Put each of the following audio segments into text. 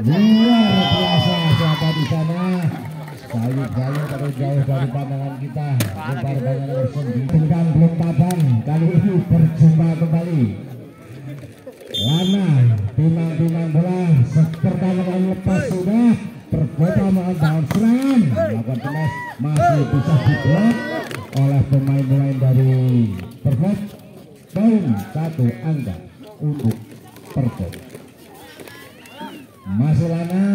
luar biasa siapa di sana sayup-sayup terus jauh dari pandangan kita lebar banyak bersembunyi tenggang belum padam kali ini berjumpa kembali Lana timang-timang bola pertama kali lepas sudah berkota melawan serangan melakukan temas masih bisa diblok oleh pemain-pemain dari Perfect poin satu angka untuk Perfect masih Lana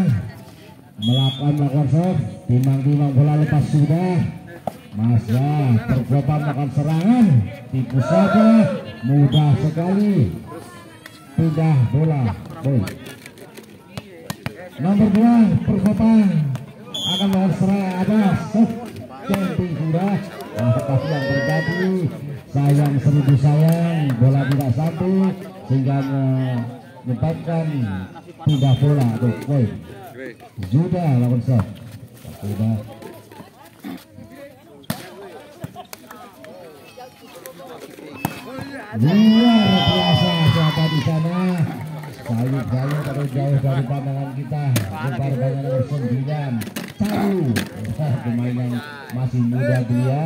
melakukan melakukan serve timang-timang bola lepas sudah. Masa Perfect melakukan serangan. Tipu saja. Mudah sekali. Pindah bola. Boy. Nomor dua perkotaan akan serang ada set camping sudah. Apakah yang terjadi sayang seribu sayang. Bola tidak sampai sehingga menyebabkan pindah bola. Atau poin sudah lawan set sudah luar biasa siapa di sana? Sayup-sayup terus jauh dari pandangan kita. Lebar banyak nomor sembilan. Satu pemain yang masih muda dia.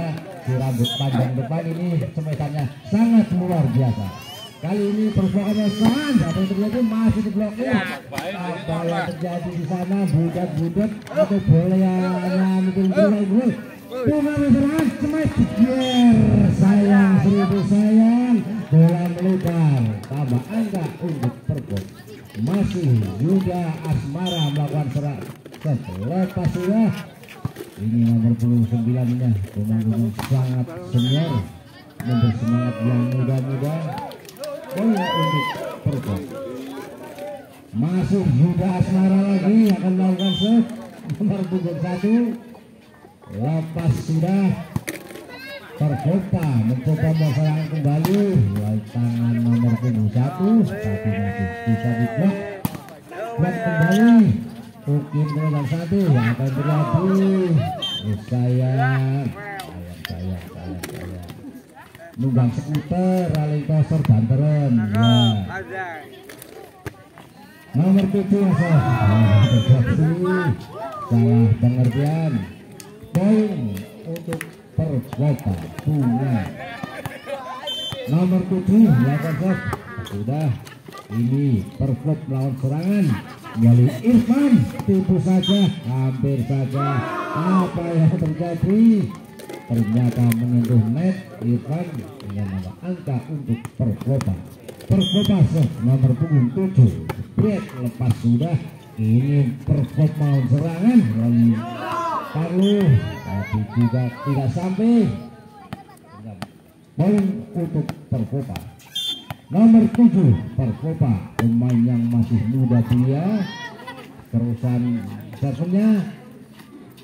Si rambut panjang depan ini semesannya sangat luar biasa kali ini sangat apa yang terjadi? Masih diblokir apa yang terjadi di sana? Budak-budak atau bola yang mungkin gol Bunga smash Biar sayang seribu sayang. Bola melubar Tambah angka untuk pergol Masih Yuda Asmara melakukan serang Lepas sudah. Ini nomor 29 nya Pemain sangat senior. Memberi semangat yang muda-muda Bola untuk pergol Masuk Yuda Asmara lagi Akan melakukan set. Nomor punggung satu. Lepas sudah. Terbuka mencoba masalah kembali. Tangan nomor punggung satu. Tapi masih bisa diblok blok kembali. Ukin dengan satu akan berlaku sayang nunggang skuter rally coaster banteren ya nomor tujuh salah salah pengertian. Poin untuk perkota bunga nomor tujuh melakukan set sudah. Ini perfect melawan serangan. Melalui Irfan tipu saja hampir saja. Apa yang terjadi ternyata menyentuh net Irfan dengan nama angka untuk perkota perkota set nomor punggung tujuh. Break lepas sudah. Ini melawan serangan. Melalui Carlo tapi juga tidak sampai. Poin untuk Perkopa nomor 7 Perkopa pemain yang masih muda dia terusan servernya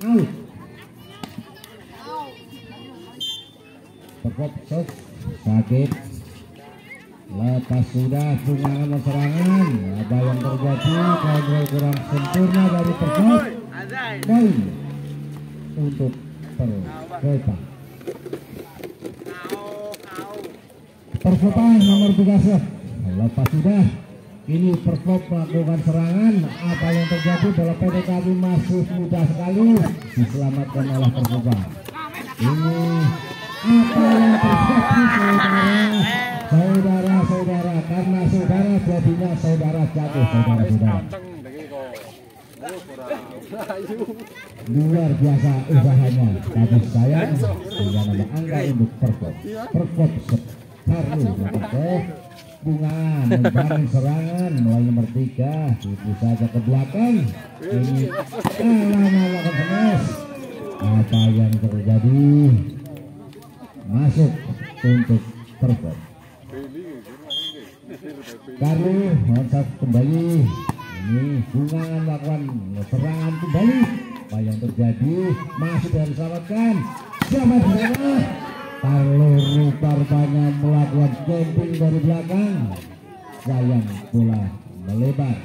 out Perkopa sakit. Lepas sudah punyangan serangan. Apa yang terjadi kontrol kurang sempurna dari Perkopa poin untuk Perkopa. Perkopa nomor 13 lepas sudah. Ini Perkop melakukan serangan. Apa yang terjadi? Bola PDKB masih mudah sekali diselamatkan oleh Perkopa ini apa yang terjadi saudara saudara saudara karena saudara jadinya saudara jatuh saudara-saudara luar biasa usahanya. Tapi saya dengan nama angka untuk perkop perkop Carlo perkop bunga membangun serangan mulai nomor tiga. Itu saja ke belakang. Ini kalah melakukan semes apa yang terjadi masuk untuk perkop Carlo mantap kembali. Ini bunga melakukan serangan kembali. Apa yang terjadi? Masih bisa diselamatkan siapa di sana? Kalau rupanya melakukan camping dari belakang. Sayang bola melebar.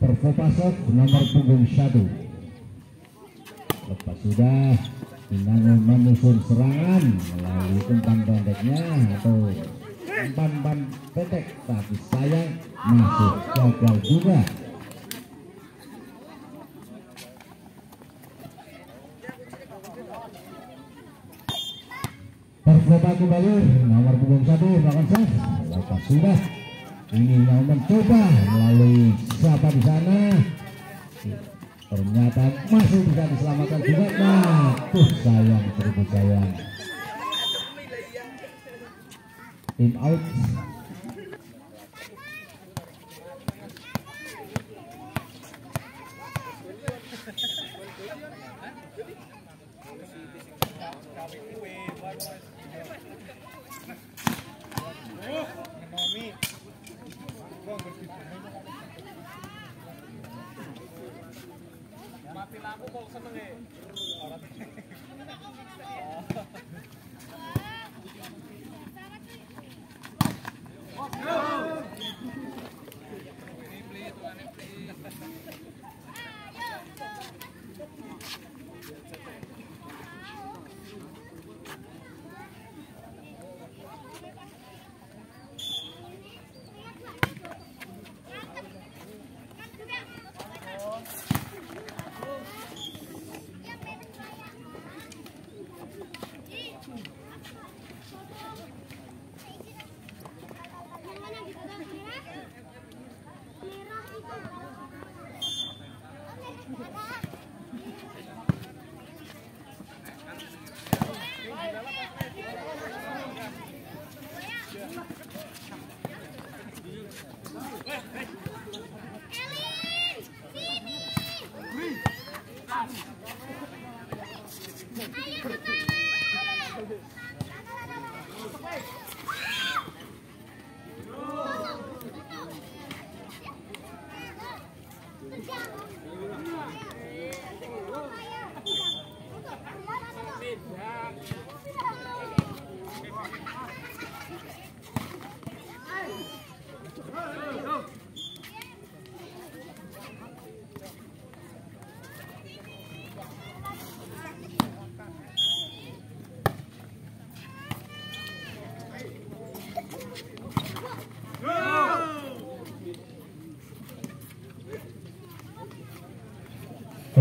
Perkopasok nomor punggung satu lepas sudah. Dengan menyusun serangan melalui umpan pendeknya atau ban-ban petek tapi sayang masih gagal juga. Perkota kembali nomor punggung satu bahkan sah lepas sudah. Ini yang mencoba melalui siapa di sana ternyata masih bisa diselamatkan. Juga nah tuh sayang seribu sayang. Tim out Thank Ayo,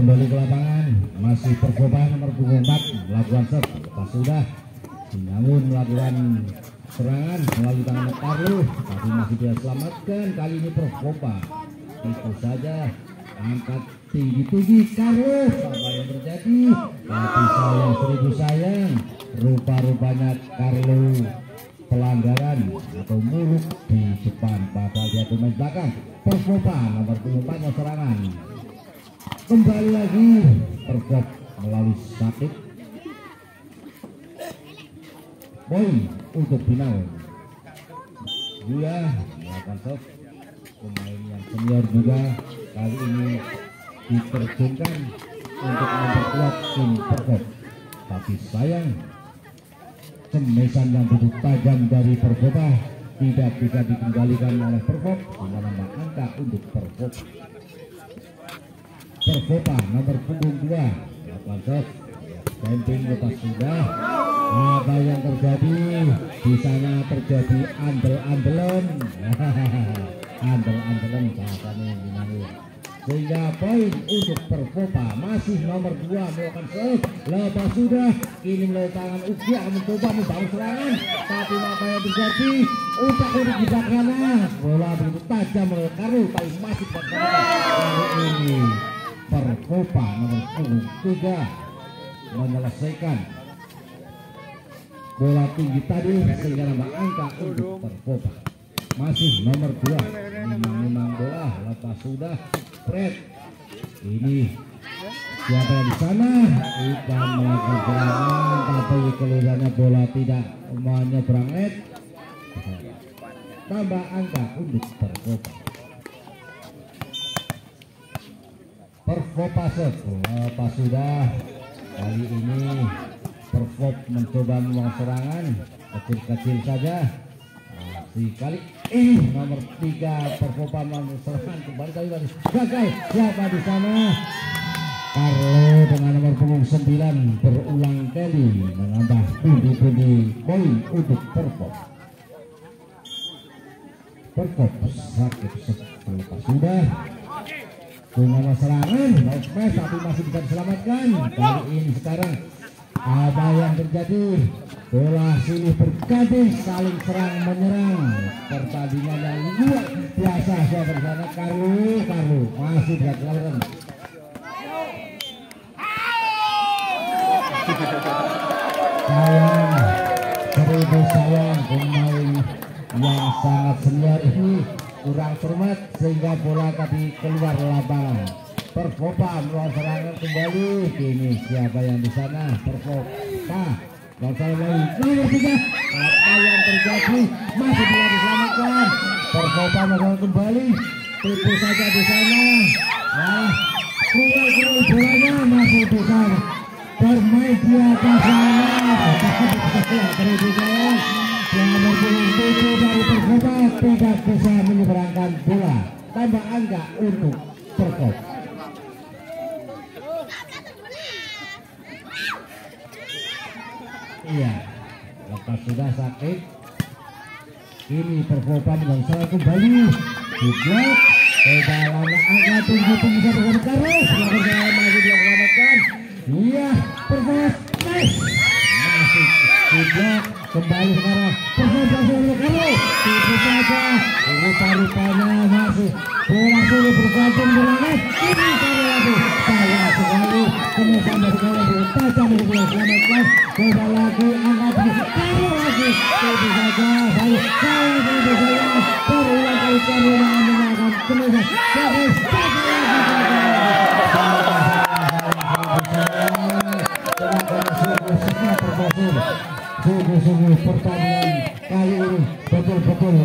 kembali ke lapangan. Masih percobaan nomor punggung 4 melakukan set lepas sudah Sinangun melakukan serangan melalui tangan Carlo tapi masih tidak selamatkan. Kali ini Perkopa. Itu saja. Angkat tinggi-tinggi Carlo apa yang terjadi? Tapi sayang seribu sayang. Rupa-rupanya Carlo pelanggaran atau muluk di depan padahal dia pemain belakang. Perkopa nomor punggung 4 serangan kembali lagi. Perkop melalui sakit. Poin untuk final. Dia melakukan shot pemain yang senior juga kali ini diterjunkan untuk memperkuat tim perkop. Tapi sayang kemesan yang begitu tajam dari perkopa tidak bisa dikendalikan oleh sehingga nambah angka untuk perkop Perkota nomor punggung dua. Melakukan shot camping lepas sudah apa yang terjadi? Di sana terjadi andel-andelan. Andel-andelan bahasanya yang dimaksud sehingga poin untuk Perkopa masih nomor dua melakukan shot lepas sudah kini melalui tangan Uki akan mencoba membangun serangan. Tapi apa yang terjadi? Untuk udah di belakangnya. Bola begitu tajam melalui karu tapi masih kali ini Perkopa nomor punggung tiga menyelesaikan bola tinggi tadi sehingga nambah angka untuk Perkopa. Masih nomor dua memang bola lepas sudah Fred. Ini siapa di sana? Ikan melakukan tapi keluarnya bola tidak menyeberang net tambah angka untuk Perkopa Perkopasep lepas sudah kali ini Perkop mencoba membuang serangan. Kecil-kecil saja. Masih kali ini nomor tiga Perkopa membuang serangan. Kembali kali tadi gagal. Siapa di sana? Carlo dengan nomor punggung 9 berulang kali menambah pundi-pundi poin untuk Perkop perkop sakit. Selepas sudah Bunga serangan, no smash tapi masih bisa diselamatkan. Kali ini sekarang apa yang terjadi? Bola sini berganti saling serang menyerang. Pertandingan yang luar biasa saya bersama Karlu masih bisa dilakukan. Sayang, seribu sayang pemain yang sangat senior ini kurang cermat sehingga bola tadi keluar lapangan. Perkopa melawan serangan kembali. Kini siapa yang di sana? Perkopa. Dan saya lagi nomor tiga. Apa yang terjadi? Masih bisa diselamatkan. Perkopa melawan kembali. Tipu saja di sana. Nah, keluar keluar bolanya masih bisa bermain di atas sana. Terus saya nomor tujuh dari Perseba tidak bisa menyeberangkan bola. Tambah angka untuk Perkop iya lepas sudah sakit. Ini Perkopa menyelesaikan kembali. Diblok ke dalam angka tinggi tinggi dengan Karus melakukan masih dilakukan iya Perkop masih diblok kembali sekarang kemudian terus sungguh-sungguh pertandingan kali ini betul-betul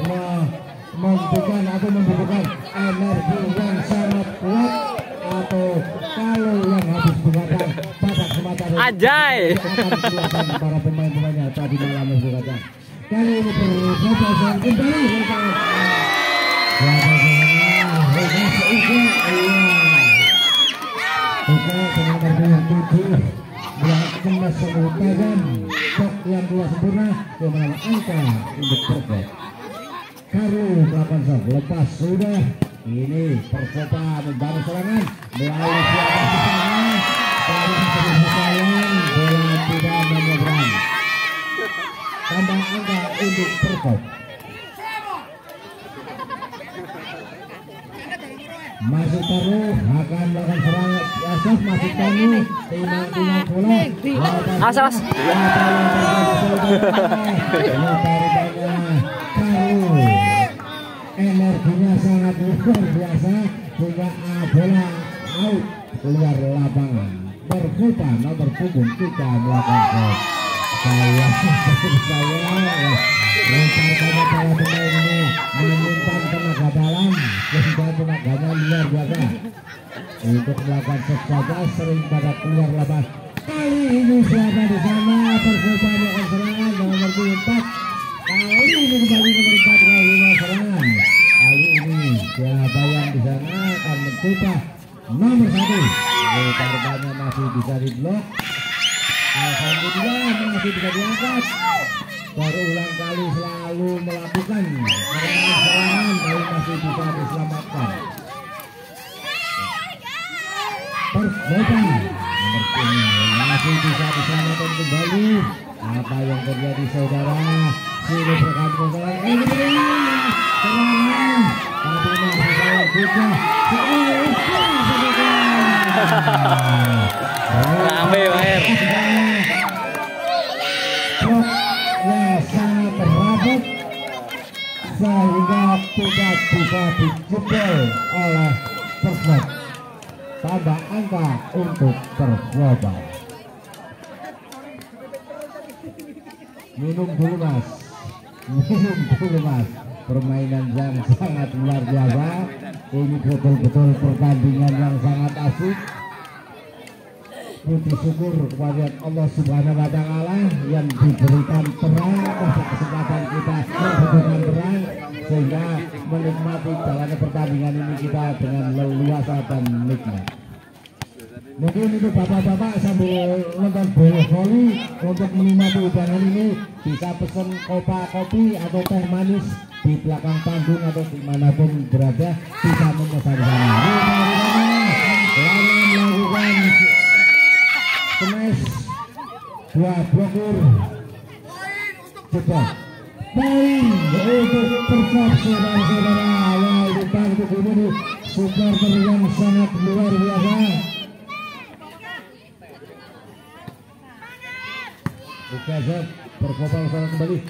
membutuhkan atau membutuhkan energi yang sangat kuat atau kalau yang habis digunakan pada kesempatan Ajay para pemain-pemainnya tadi malam digunakan kali ini berkompensasi kembali kemas yang dua sempurna yang menang angka untuk perkop Karu melakukan sah lepas sudah. Ini perkota membangun serangan. Melalui siapa sana dari sayang bola tidak menyeberang. Tambah angka untuk perkop masih taruh akan melakukan serangan Asas masih taruh timang timang bola Asas energinya sangat luar biasa sehingga bola out keluar lapangan berputar nomor punggung kita melakukan saya saya Rencana para pemain ini menyimpan tenaga dalam sehingga tenaganya luar biasa untuk melakukan sesuatu sering pada keluar lapas kali ini siapa di sana percoba melakukan serangan nomor 4 kali ini kembali nomor 4 kali lima serangan kali ini siapa yang di sana akan mencoba nomor satu korbannya masih bisa diblok Alhamdulillah masih bisa diangkat. Berulang kali selalu melakukan. Serangan-serangan tapi masih bisa diselamatkan. Persebaya masih bisa diselamatkan kembali. Apa yang terjadi saudara? Berkata serangan ini serangan. Tapi masih saya juga. Rame, untuk Persib minum dulu mas. Minum dulu mas. Permainan yang sangat luar biasa. Ini betul-betul pertandingan yang sangat asik. Puji syukur kepada Allah Subhanahu wa taala yang diberikan terang untuk kesempatan kita membutuhkan terang sehingga menikmati jalannya pertandingan ini kita dengan leluasa dan nikmat. Mungkin itu bapak-bapak sambil nonton bola voli untuk menikmati hidangan ini bisa pesan kopa kopi atau teh manis di belakang panggung atau di mana pun berada bisa memesan sana. Melakukan smash dua blokur cepat poin untuk persat saudara-saudara wah itu untuk ini supporter yang sangat luar biasa Sana kembali.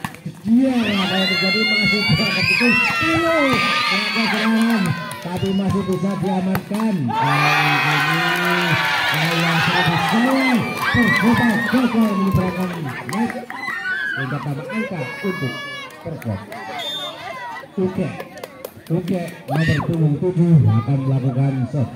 Dia apa yang terjadi? Masih serangan tapi masih bisa diamankan. Ayah berkopal gagal menyeberangkan angka untuk Oke Oke nomor punggung tujuh akan melakukan set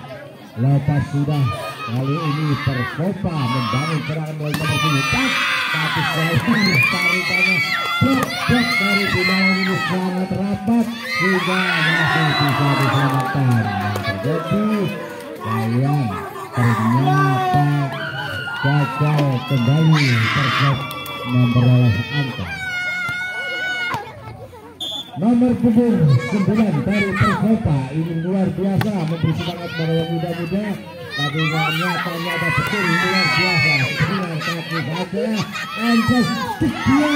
lepas sudah kali ini Perkopa membangun serangan dari nomor punggung tapi selain tarikannya blok blok dari Bimawan ini. Sangat rapat. Sehingga masih bisa diselamatkan. Terjadi sayang ternyata gagal kembali. Perkop memperoleh angka. Nomor punggung 9 dari Perkopa ini luar biasa memberi semangat yang muda-muda tapi nyata-nyata betul. Luar biasa. Dengan kaki saja Anjas Setia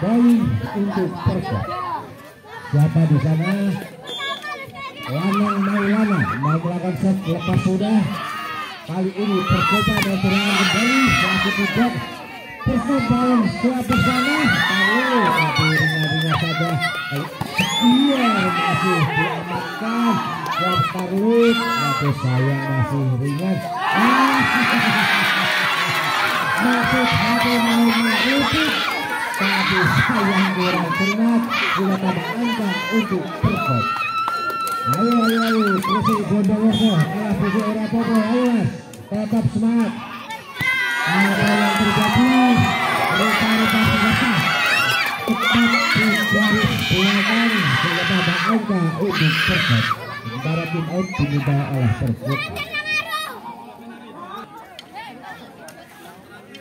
poin untuk siapa di sana? Lanang mau melakukan set lepas sudah. Kali ini Perkopa dan serangan kembali. Masih tidak persembahan suatu sana? Tahu tapi ringan-ringan saja iya masih diamankan dan Starlut tapi sayang masih ringan masih hati mau mengikuti tapi sayang kurang cermat sudah tambah angka untuk perkop ayo ayo ayo terus Bondowoso kalah buku era popo ayo tetap semangat apa yang terjadi rupa-rupa senjata tepat garis belakang sehingga tambah angka untuk Persib sementara tim out diminta oleh Persib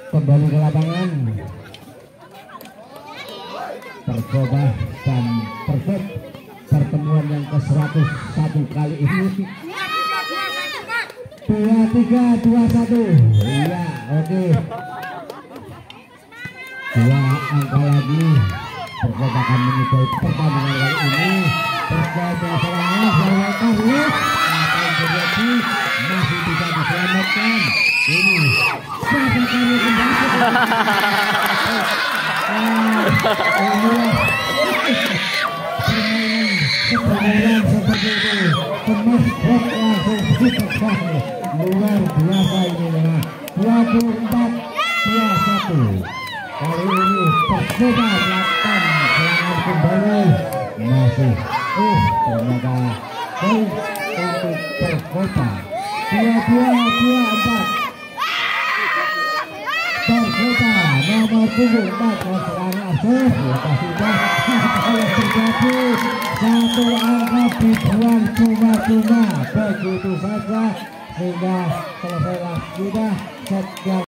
kembali ke lapangan Percoba dan Persib pertemuan yang ke 101 kali ini dua tiga dua satu iya oke dua angka lagi Persib akan menyukai pertandingan ini Persib masalahnya bahwa terjadi masih bisa diselamatkan ini kembali permainan seperti itu langsung luar biasa ini memang 24 21 kali ini Perseba melakukan masih uh untuk empat satu cuma-cuma begitu saja sehingga selesailah sudah set